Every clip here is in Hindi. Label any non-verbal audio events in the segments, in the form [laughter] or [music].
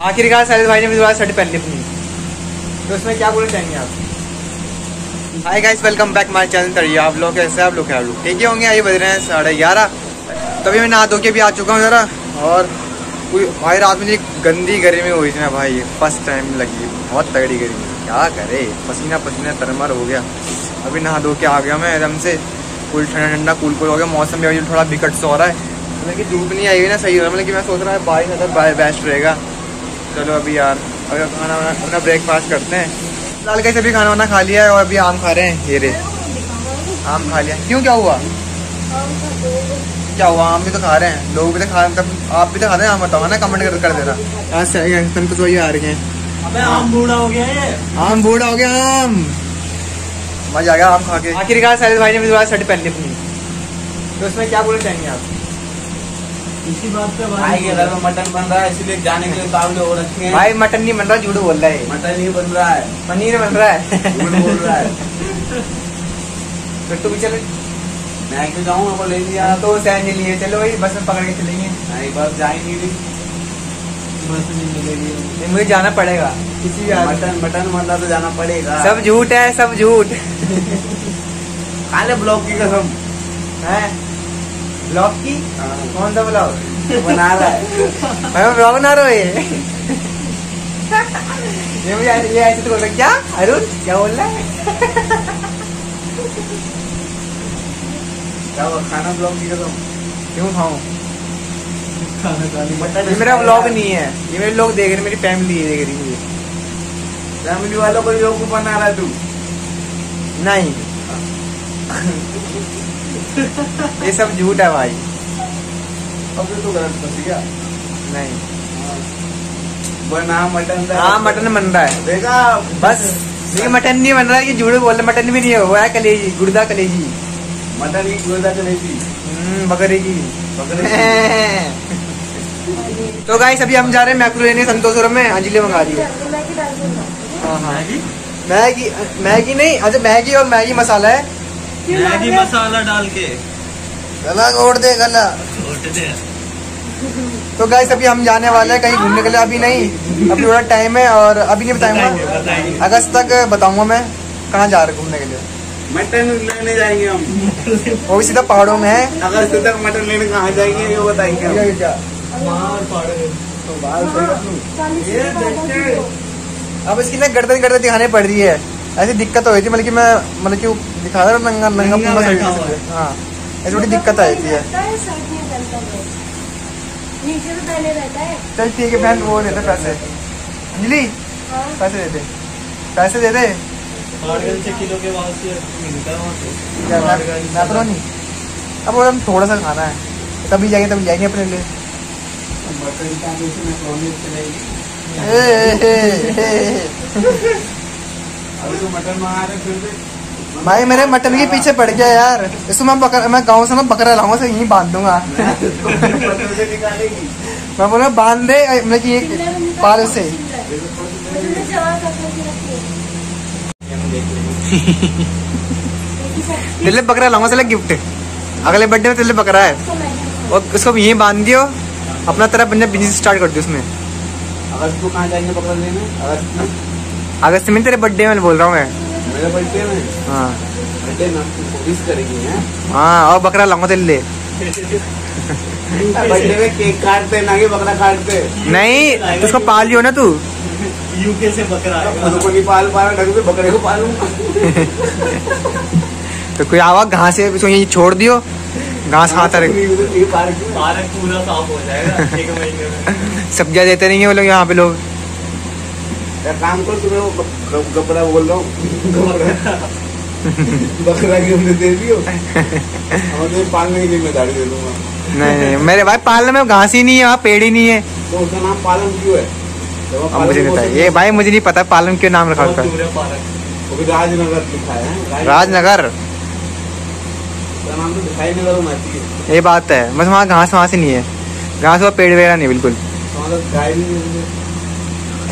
आखिरकार सारे भाई ने भी दोबारा शर्ट पहन ली अपनी। तो उसमें क्या बोलना चाहेंगे आप? Hi guys welcome back my channel तड़िया आप लोग कैसे आप लोग क्या लोग ठीक ही होंगे? आइए बज रहे हैं साढ़े ग्यारह। तभी मैं नहा धो के भी आ चुका हूँ ज़रा। और कोई भाई रात में गंदी गर्मी हुई थी ना भाई फ़र्स्ट टाइम लगी। बहुत तगड़ी गर्मी। क्या करे? पसीना पसीना तरमर हो गया। अभी नहा धो के आ गया मैं एकदम से। कूल ठंडा ठंडा कूल कूल हो गया। मौसम भी अभी थोड़ा बिकट सा रहा है। मतलब कि धूप नहीं आई ना सही हो रहा मतलब कि मैं सोच रहा है बारिश अगर बेस्ट रहेगा। चलो अभी यार अगर खाना वाना अपना ब्रेकफास्ट करते हैं। फ़िलहाल कैसे भी खाना वाना खा लिया है और अभी आम खा रहे हैं ये रे। आम खा लिया। क्यों क्या हुआ? क्या हुआ? आम भी तो खा रहे हैं। लोग भी तो खा मतलब आप भी तो खा रहे हैं आम बताओ ना? कमेंट कर, कर देना। आज से संतोष वही आ रही हैं। अबे आम बूढ़ा हो गया ये आम बूढ़ा हो गया आम। मज़ा आ गया आम खा के। आखिरकार सारे भाई ने भी दोबारा शर्ट पहन ली अपनी। तो उसमें क्या बोलना चाहेंगे आप? इसी बात पे भाई के घर में मटन बन रहा है इसलिए जाने के लिए उतावले हो रखे हैं। भाई मटन नहीं बन रहा झूठ बोल रहा है। मटन ही बन रहा है। पनीर बन रहा है। झूठ बोल रहा है। [laughs] फिर भी चले। मैं क्यों जाऊँ? अब ले लिया। तो सैन नहीं लिए चलो भाई बस में पकड़ के चलेंगे। नहीं बस जाएँगे भी बस नहीं मिलेगी नहीं, मुझे जाना पड़ेगा। किसी भी मटन मटन बन रहा तो जाना पड़ेगा। सब झूठ है सब झूठ। [laughs] काले ब्लॉक की कसम। है? ब्लॉग की हाँ, कौन सा ब्लॉग बना रहा है मैं ब्लॉग ना रहो ये ये मुझे ऐसे- ये ऐसे तो बोल रहा क्या अरुण क्या बोल रहा है क्या खाना ब्लॉक की कसम क्यों खाऊं खाना खाने मटन ये मेरा ब्लॉग नहीं है ये मेरे लोग देख रहे मेरी फैमिली देख रही मुझे फैमिली वालों को योग बना रहा तू नहीं [laughs] ये सब झूठ है भाई। अब तो गलत फंस गया। नहीं। बना मटन हाँ मटन बन रहा है। देखा? बस ये मटन नहीं बन रहा है ये झूठ बोल रहे मटन भी नहीं है वो है कलेजी गुर्दा कलेजी। मटन की गुर्दा थी हम्म, बकरे की बकरे [laughs] तो गाइस अभी हम जा रहे हैं मैक्रो लेने संतोषपुरम में अंजलि मंगा रही है। हाँ हाँ। मैगी? मैगी मैगी नहीं अच्छा मैगी और मैगी मसाला है। मैगी मसाला डाल के। गला घोट दे गला। छोटे दे। तो गाइस अभी हम जाने वाले हैं कहीं घूमने के लिए। अभी नहीं अभी थोड़ा टाइम है और अभी नहीं बताएँगे, बताऊँगा अगस्त तक बताऊँगा मैं कहाँ जा रहे हैं घूमने के लिए। मटन लेने जाएँगे हम। वो भी सीधा पहाड़ों में है। अगस्त तक मटन लेने कहाँ जाएँगे ये बताएँगे हम। क्या? तो। ये देखते अब इसकी ना गर्दन गर्दन दिखाने पड़ रही है। ऐसी दिक्कत हो रही थी मतलब कि मैं मतलब कि दिखा रहा नंगा नंगा नंगा पूरा शरीर से। हाँ। ऐसी बड़ी दिक्कत आई थी नीचे तो पहले रहता है। चल ठीक है बहन वो देते पैसे। अंजलि हाँ। पैसे दे दे। पैसे दे दे। किलो के वहाँ से मिलता है वहाँ से। क्या पाड़गल मैं तो नहीं। अब वो हम थोड़ा सा खाना है। तभी जाएँगे तभी जाएँगे अपने लिए। मटन का जैसे मैं चलेगी ए, ए, ए, ए। अभी तो मटन मंगा रहे फिर भी। [laughs] भाई मेरे मटन के पीछे पड़ गया यार। इसको मैं बकर मैं गाँव से ना बकरा लाऊँगा से यहीं बाँध दूँगा। मैं बोला बाँध दे मतलब कि पाल से। लिए बकरा लाऊँगा चले गिफ्ट। अगले बर्थडे में लिए बकरा है। और उसको यहीं बाँध दियो। अपना तरह अपने बिज़नेस स्टार्ट कर दियो उसमें। अगस्त को कहाँ जाएँगे पकड़ लेने अगस्त में। अगस्त में तेरे बर्थडे में बोल रहा हूँ मैं। बर्थडे में हाँ। बर्थडे में हम करेंगे हाँ और बकरा लाऊँगा तेरे लिए बर्थडे में केक काटते ना कि बकरा काटते नहीं तो उसको पाल लियो ना तू। यूके से बकरा को नहीं पाल पा रहा ढंग से बकरे को पालूं तो कोई आवा घास है उसको यहीं छोड़ दियो। घास खाता रहे ये पार्क पार्क पूरा साफ़ हो जाएगा एक महीने में। सब्ज़ियाँ देते रहेंगे वो लोग यहाँ पे लोग। काम करो तुम्हें वो गपरा बोल रहा हूँ। बकरा की हमने दे दियो और पालने की ज़िम्मेदारी दे दूँगा। नहीं नहीं मेरे भाई पालने में घास ही नहीं है वहाँ पेड़ ही नहीं है। तो उसका नाम पालन क्यों है? आप अब मुझे नहीं पता। ये भाई मुझे नहीं पता पालन क्यों नाम रखा भी राजनगर लिखा है। राजनगर। नाम तो दिखाई नहीं होना चाहिए ये बात है। बस वहाँ घास वहाँ से नहीं है। घास हुआ पेड़ वगैरह नहीं बिल्कुल तो मतलब गाय भी नहीं मिलती।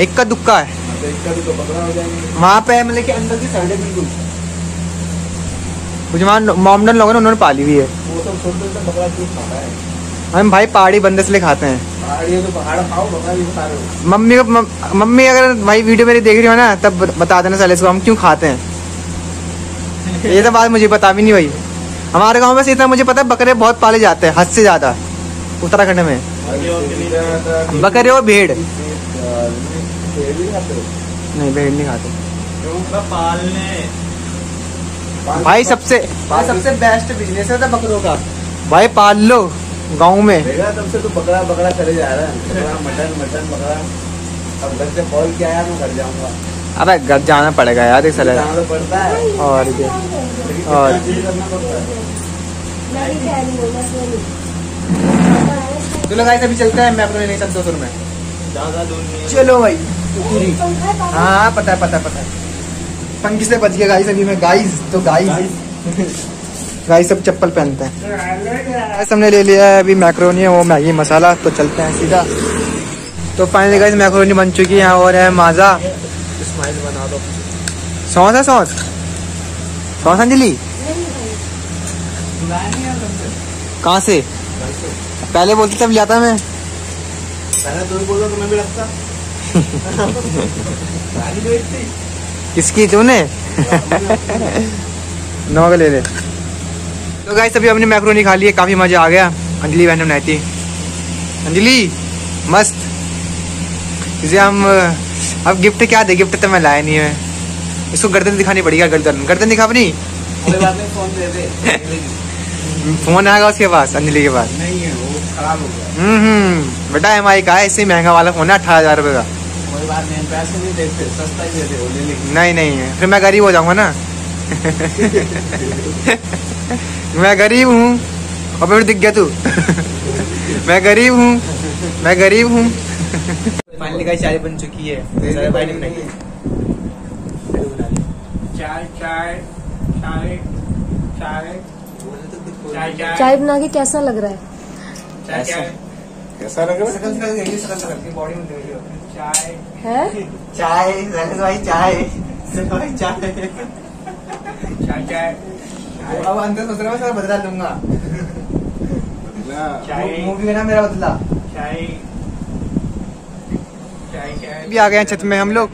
इक्का दुक्का है। तो तो हो वहाँ पे मतलब कि अंदर की साइड है बिल्कुल। कुछ वहाँ मोमडन लोगों ने उन्होंने पाली हुई है। है? हम भाई पहाड़ी बंदे से ले खाते हैं। तो मम्मी को मम- मम्मी अगर भाई वीडियो मेरी देख रही हो ना तब बता देना साले इसको हम क्यों खाते हैं। [laughs] ये तो बात मुझे पता भी नहीं भाई। हमारे गाँव में से इतना मुझे पता है बकरे बहुत पाले जाते हैं हद से ज़्यादा उत्तराखंड में। बकरे और भेड़। भेड़ भी खाते हो नहीं भेड़ नहीं खाते। पालने भाई सबसे भाई सबसे बेस्ट बिज़नेस है बकरों का। भाई पाल लो गाँव में। तब से तो बकरा बकरा चले जा रहा है। मटन मटन बकरा। अब घर से कॉल किया आया मैं घर जाऊँगा। अबे घर जाना पड़ेगा यार साले। जाना तो पड़ता है। और क्या। और- है? नहीं मैं सॉरी तो लगाए अभी चलते हैं मैक्रोनी नहीं संतोष में। ज़्यादा दूर नहीं है। चलो भाई पंखा हाँ पता है पता है पता है। पंखी से बच गया गाइस अभी मैं। गाइस तो गाइस गाइस सब चप्पल पहनते हैं। गाइस हमने ले लिया है अभी मैक्रोनी है वो मैगी मसाला तो चलते हैं सीधा। तो फाइनली गाइस मैक्रोनी बन चुकी है और है माजा। स्माइल बना दो। सॉस है सॉस सॉस अंजलि? कहाँ से? पहले बोलते तब लिया मैं। पहले तुम बोलो तो मैं भी लगता गाड़ी तो इतनी। किसकी? तूने? नौ का ले ले। तो गाइस अभी हमने मैक्रोनी खा ली है काफ़ी मज़ा आ गया। अंजलि बहन बनाई थी अंजलि मस्त। इसे हम अब गिफ्ट क्या दे? गिफ्ट तो मैं लाया नहीं है। इसको गर्दन दिखानी पड़ेगी गर्दन। गर्दन दिखा अपनी? फ़ोन आएगा उसके पास अंजलि के पास। नहीं है वो खराब हो गया। हम्म हम्म। बेटा एम आई का है इससे महँगा वाला फ़ोन है अठारह हज़ार रुपये का। कोई बात नहीं पैसे नहीं देते सस्ता ही देते वो ले लेंगे। नहीं नहीं फिर मैं गरीब हो जाऊँगा ना। [laughs] मैं गरीब हूँ। और फिर दिख गया तू। मैं गरीब हूँ। मैं गरीब हूँ। फाइनली का चाय बन चुकी है। सारे भाई ने है। चाय चाय चाय चाय। चाय चाय चाय बना के कैसा लग रहा है? चाय चाय कैसा लग रहा है। चाय। है? चाय भाई चाय। भाई चाय। चाय चाय अब अंदर सोच रहा हूँ सर बदला लूँगा। चाय। मूवी है ना मेरा बदला। चाय। चाय चाय भी आ गए हैं छत में हम लोग।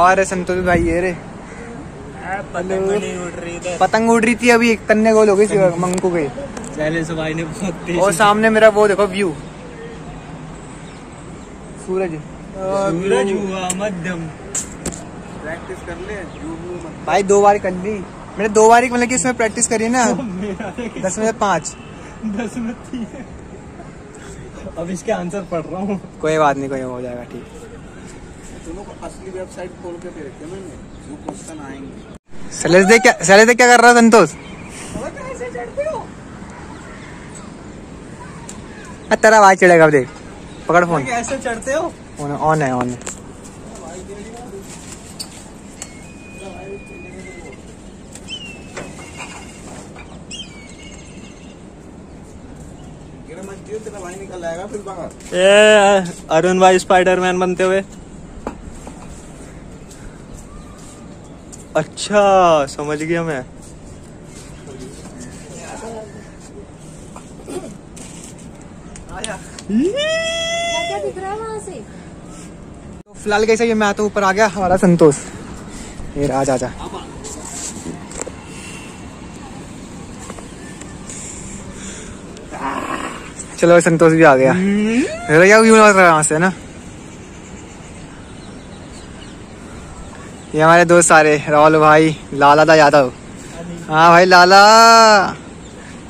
और संतोष भाई ये रे। पतंग नहीं उड़ रही इधर। पतंग उड़ रही थी अभी एक कन्या गोल हो गई थी मंकू गई। पहले से भाई ने बहुत तेज और सामने मेरा वो देखो व्यू सूरज। सूरज हुआ मध्यम। प्रैक्टिस कर ले भाई दो बार कर ली। मैंने दो बार मतलब कि इसमें प्रैक्टिस करी ना। [laughs] दस में पाँच। दस में अब इसके आंसर पढ़ रहा हूँ। कोई बात नहीं कोई हो जाएगा ठीक। दोनों को असली वेबसाइट खोल के दे रखे मैंने जो क्वेश्चन आएँगे। सैलेज देख क्या सैलेज देख क्या कर रहा है संतोष तेरा आवाज़ चढ़ेगा अब देख पकड़ फ़ोन कैसे चढ़ते हो ऑन ऑन है ऑन है गिरा तेरा भाई निकल आएगा फिर बाहर ए अरुण भाई स्पाइडरमैन बनते हुए अच्छा समझ गया मैं। तो फ़िलहाल कैसे ये मैं तो ऊपर आ गया हमारा संतोष। ये रहा, आजा आजा चलो संतोष भी आ गया। व्यू लग रहा है से ना? ये हमारे दोस्त सारे, राहुल भाई, लाला दा यादव। हाँ भाई, लाला,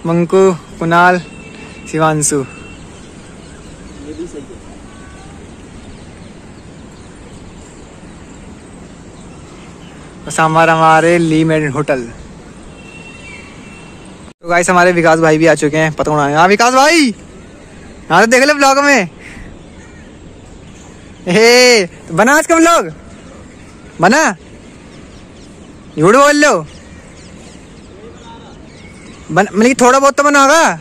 मंकू, कुणाल, शिवांशु। हमारा हमारे ली मेड होटल। तो गाइस हमारे विकास भाई भी आ चुके हैं, पतौड़ा। हाँ विकास भाई! हाँ तो देख ले ब्लॉग में। हे तो बना आज का ब्लॉग बना झूठ बोल लो बन मतलब थोड़ा बहुत तो बना होगा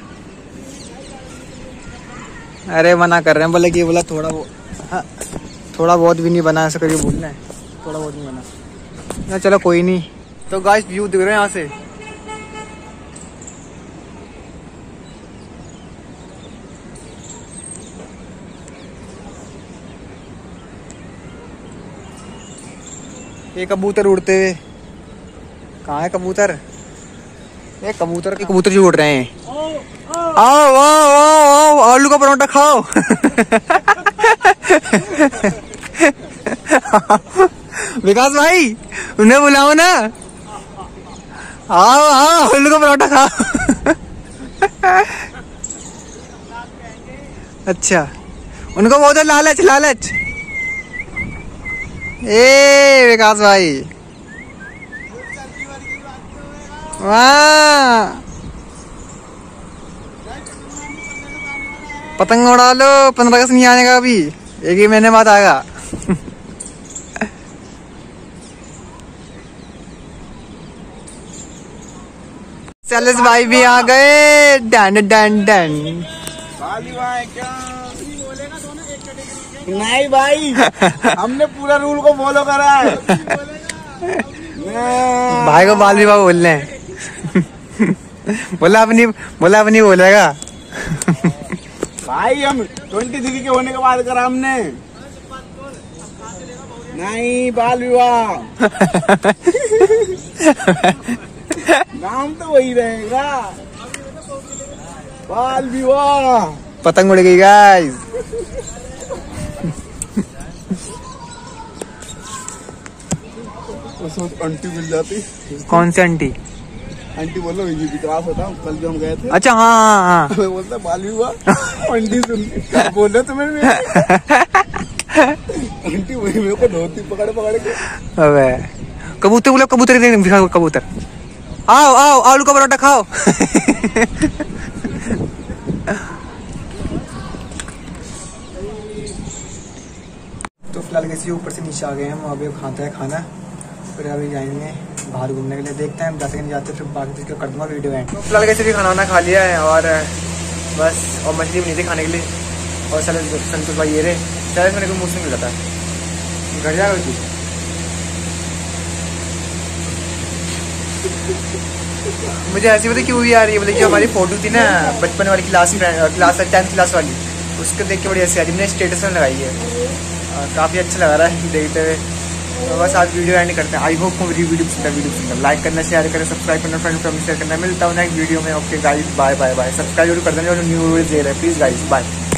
अरे मना कर रहे हैं बोले कि बोला थोड़ा बहुत हाँ, थोड़ा बहुत भी नहीं बना ऐसा करके बोलना है थोड़ा बहुत नहीं बना ना चलो कोई नहीं तो गाइस व्यू दिख रहे हैं यहाँ से ये कबूतर उड़ते हुए। कहाँ है कबूतर? ये कबूतर के कबूतर जो उड़ रहे हैं। आओ आओ आओ आओ, आलू का परोठा खाओ। विकास भाई, उन्हें बुलाओ ना। आओ आओ, आलू का परोठा खाओ। अच्छा उनको बहुत लालच लालच। ए, विकास भाई। वाह। पतंग उड़ा लो पंद्रह अगस्त नहीं आने का अभी। एक ही महीने बाद आएगा। [laughs] सेल्स भाई भी आ गए। Done done done. नहीं भाई। [laughs] हमने पूरा रूल को फॉलो करा है। [laughs] भाई को बाल विवाह बोल रहे [laughs] बोला अपनी बोला अपनी बोलेगा। भाई हम ट्वेंटी थ्री के होने के बाद करा हमने। नहीं बाल विवाह। नाम तो वही रहेगा। बाल विवाह। पतंग उड़ गई गाइस उसमें आंटी मिल जाती। कौन सी आंटी? आंटी बोलो ये विकास होता कल जो हम गए थे। अच्छा हाँ हाँ हाँ हमें बोलता बाल विवाह आंटी सुन बोल रहे तुम्हें आंटी वही मेरे को धोती पकड़ पकड़ के। अबे कबूतर बोलो कबूतर दे दिखाओ कबूतर। आओ आओ आलू का परोठा खाओ। तो फ़िलहाल कैसे ऊपर से नीचे आ गए हम अभी खाता है खाना। फिर अभी जाएँगे बाहर घूमने के लिए। देखते हैं जाते नहीं जाते, फिर बाकी चीज़ कर दूँगा वीडियो एंड। तो फ़िलहाल कैसे भी खाना खा लिया है और, बस, और मछली भी नहीं थी खाने के लिए। और चल संतोष भाई, ये रहे चल मेरे को मुँह से मिल जाता है घर जाओ तू मुझे ऐसी पता क्यों भी आ रही है बोले कि हमारी फ़ोटो थी ना, बचपन वाली क्लास क्लास टेंथ क्लास वाली। उसको देख के बड़ी ऐसी आ रही मैंने स्टेटस में लगाई है। काफ़ी अच्छा लगा रहा है, देखते हुए। तो बस आज वीडियो एंड करते हैं। आई होप मेरी वीडियो पसंद है, वीडियो पसंद लाइक करना शेयर करें सब्सक्राइब करना फ्रेंड फैमिली शेयर करना। मिलता हूँ नेक्स्ट वीडियो में। Okay guys bye bye bye subscribe ज़रूर कर देना और न्यू वीडियो दे रहे हैं। Please guys bye